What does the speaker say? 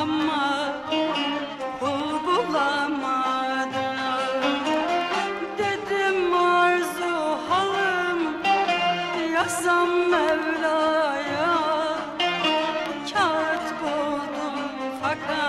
ama kul bulamadım. Dedim arzu halim yazam Mevla'ya. Kağıt buldum fakat